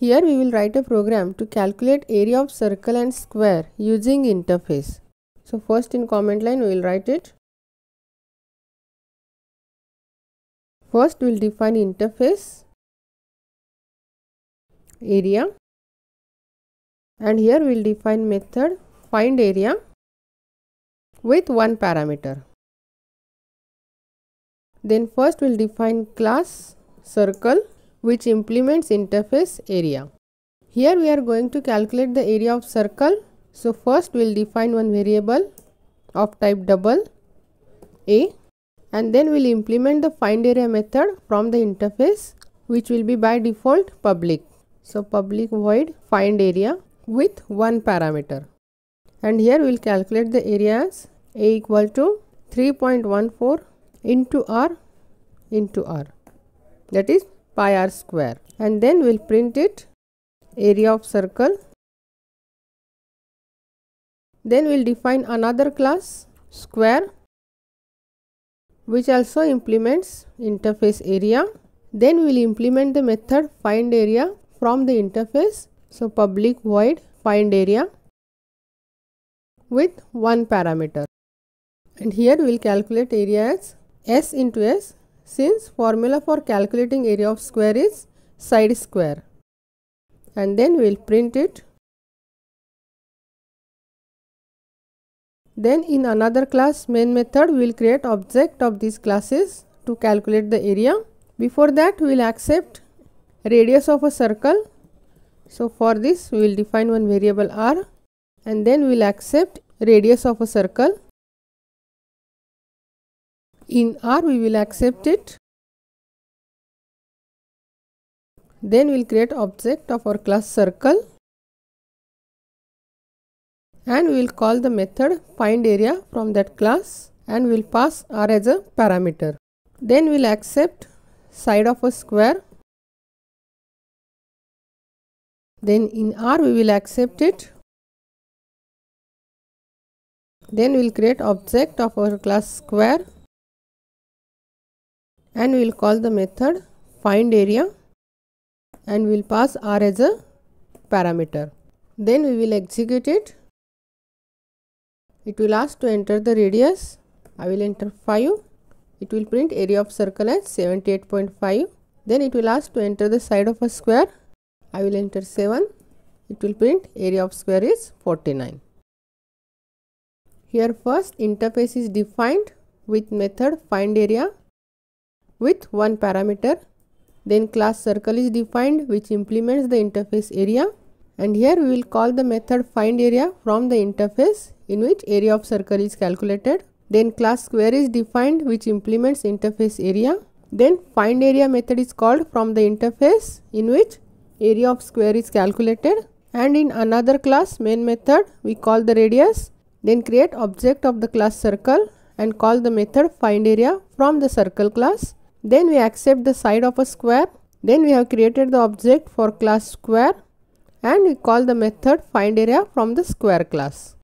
Here we will write a program to calculate area of circle and square using interface. So first in comment line we will write it. First we will define interface area and here we will define method find area with one parameter. Then first we will define class circle which implements interface area. Here we are going to calculate the area of circle. So first we will define one variable of type double a and then we will implement the find area method from the interface which will be by default public. So public void find area with one parameter and here we will calculate the area as a equal to 3.14 into r into r that is pi r square. And then we'll print it area of circle. Then we'll define another class square which also implements interface area. Then we'll implement the method find area from the interface. So public void find area with one parameter. And here we will calculate area as s into s since formula for calculating area of square is side square and then we will print it. Then in another class main method we will create object of these classes to calculate the area. Before that we will accept radius of a circle. So for this we will define one variable r and then we will accept radius of a circle in R we will accept it. Then we will create object of our class circle and we will call the method find area from that class and we will pass R as a parameter. Then we will accept side of a square. Then in R we will accept it. Then we will create object of our class square and we will call the method find area and we will pass r as a parameter. Then we will execute it. It will ask to enter the radius. I will enter 5. It will print area of circle as 78.5. Then it will ask to enter the side of a square. I will enter 7. It will print area of square is 49. Here first interface is defined with method find area with one parameter. Then class circle is defined which implements the interface area and here we will call the method find area from the interface in which area of circle is calculated. Then class square is defined which implements interface area. Then find area method is called from the interface in which area of square is calculated and in another class main method we call the radius then create object of the class circle and call the method find area from the circle class then we accept the side of a square. Then we have created the object for class square and we call the method find area from the square class.